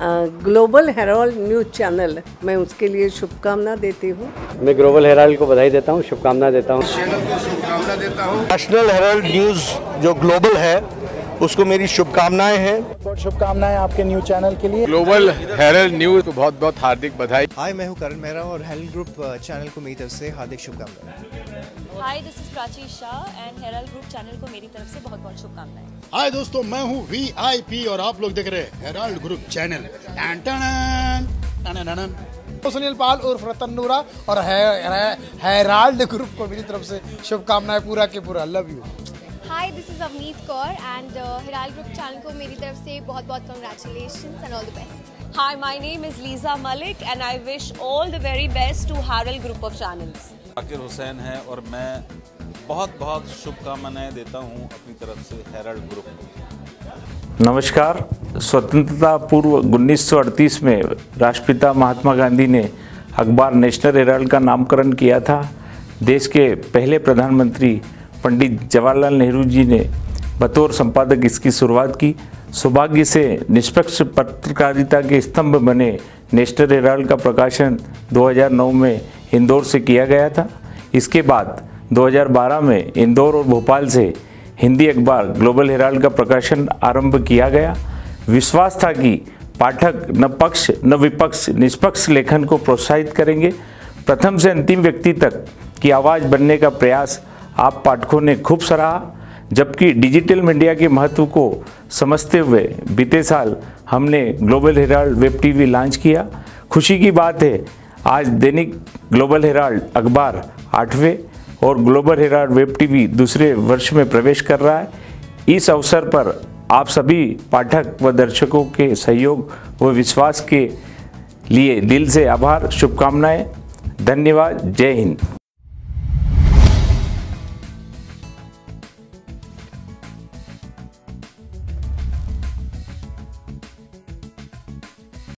Global Herald news channel मैं उसके लिए शुभकामना देती हूँ। मैं ग्लोबल हेराल्ड को बधाई देता हूँ शुभकामना देता हूँ। नेशनल हेराल्ड न्यूज़ जो ग्लोबल है उसको मेरी शुभकामनाएँ हैं। बहुत शुभकामनाएँ आपके न्यूज़ चैनल के लिए। ग्लोबल हेरल्ड न्यूज़ को बहुत बहुत हार्दिक बधाई। हाय मैं हूँ करण मेहरा और हेल्थ ग्रुप चैनल को मेरी तरफ़ से हार्दिक शुभकामनाएँ। Hi this is Prachi Shah and Herald group channel को मेरी तरफ़ से बहुत बहुत शुभकामनाएँ। हाय दोस्तों मैं हूँ वी आई पी और आप लोग देख रहे हैं Herald group channel. Sunil Pal उर्फ़ Ratan Noora और हेराल्ड है, ग्रुप को मेरी तरफ़ से शुभकामनाएँ पूरा के पूरा love you hi this is Avneet Kaur and Herald group channel को मेरी तरफ़ से बहुत बहुत congratulation and all the best Hi, my name is Lisa Malik and I wish all the very best to Haral group of channels. Zakir Hussain है और मैं बहुत बहुत शुभकामनाएँ देता हूँ अपनी तरफ़ से हेरल्ड ग्रुप को। नमस्कार। स्वतंत्रता पूर्व 1938 में राष्ट्रपिता महात्मा गांधी ने अखबार नेशनल हेराल्ड का नामकरण किया था। देश के पहले प्रधानमंत्री पंडित जवाहरलाल नेहरू जी ने बतौर संपादक इसकी शुरुआत की। सौभाग्य से निष्पक्ष पत्रकारिता के स्तंभ बने नेशनल हेराल्ड का प्रकाशन 2009 में इंदौर से किया गया था। इसके बाद 2012 में इंदौर और भोपाल से हिंदी अखबार ग्लोबल हेराल्ड का प्रकाशन आरंभ किया गया। विश्वास था कि पाठक न पक्ष, न विपक्ष, निष्पक्ष लेखन को प्रोत्साहित करेंगे। प्रथम से अंतिम व्यक्ति तक की आवाज़ बनने का प्रयास आप पाठकों ने खूब सराहा, जबकि डिजिटल मीडिया के महत्व को समझते हुए बीते साल हमने global Herald web TV launch किया। खुशी की बात है आज दैनिक ग्लोबल हेराल्ड अखबार आठवें और ग्लोबल हेराल्ड वेब टीवी दूसरे वर्ष में प्रवेश कर रहा है। इस अवसर पर आप सभी पाठक व दर्शकों के सहयोग व विश्वास के लिए दिल से आभार, शुभकामनाएँ। धन्यवाद, जय हिंद।